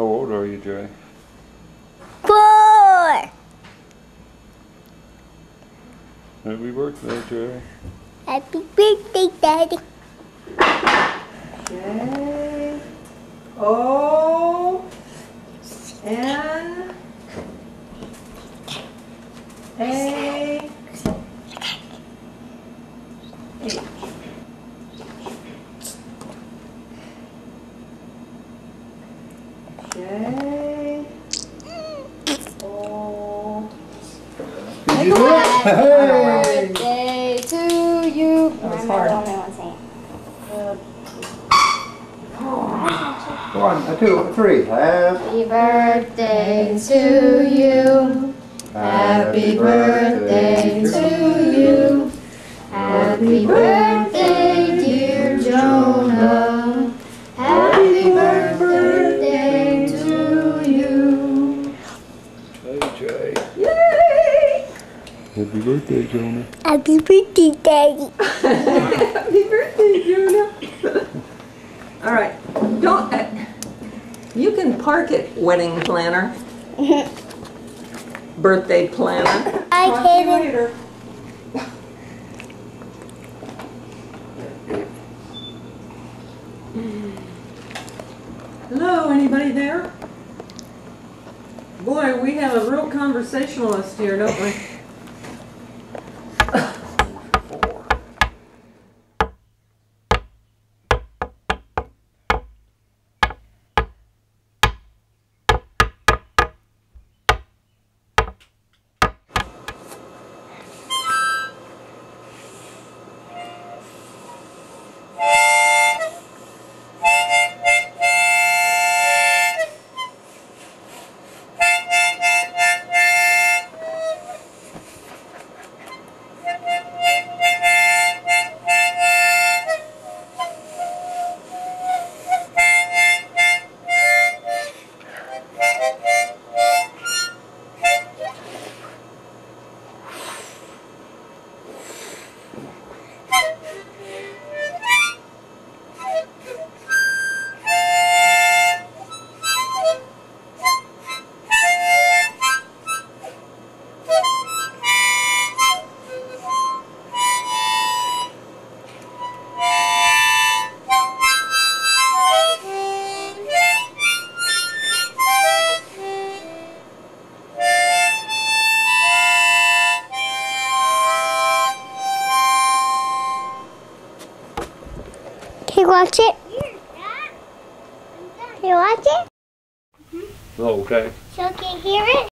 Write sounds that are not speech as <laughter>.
old are you, Jay? Four. Happy birthday, Jay. Happy birthday, Daddy. J O N A H. J O Did you do it? Hey! Birthday to you. That was I'm hard. the only one saying. One, a two, a three. Happy Happy birthday to you. Happy birthday Happy birthday, Jonah. Happy birthday, Daddy. <laughs> Happy birthday, Jonah. All right, don't, uh, you can park it, wedding planner. <laughs> Birthday planner. Hi, Talk to you later. Hello, anybody there? Boy, we have a real conversationalist here, don't we? <laughs> you watch it? You watch it? Oh, okay. So can you hear it?